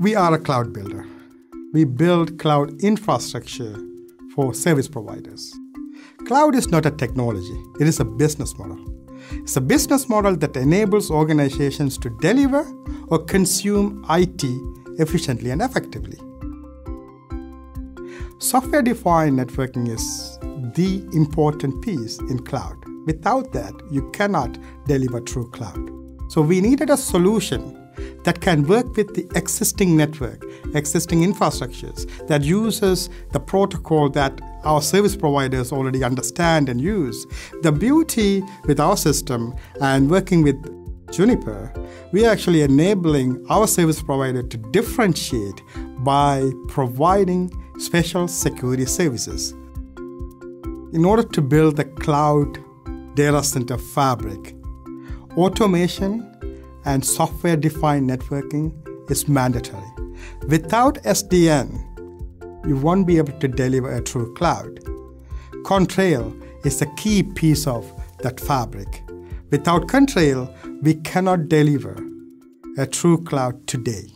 We are a cloud builder. We build cloud infrastructure for service providers. Cloud is not a technology, it is a business model. It's a business model that enables organizations to deliver or consume IT efficiently and effectively. Software defined networking is the important piece in cloud. Without that, you cannot deliver true cloud. So, we needed a solution that can work with the existing network, existing infrastructures that uses the protocol that our service providers already understand and use. The beauty with our system and working with Juniper, we are actually enabling our service provider to differentiate by providing special security services. In order to build the cloud data center fabric, automation and software defined networking is mandatory. Without SDN, you won't be able to deliver a true cloud. Contrail is a key piece of that fabric. Without Contrail, we cannot deliver a true cloud today.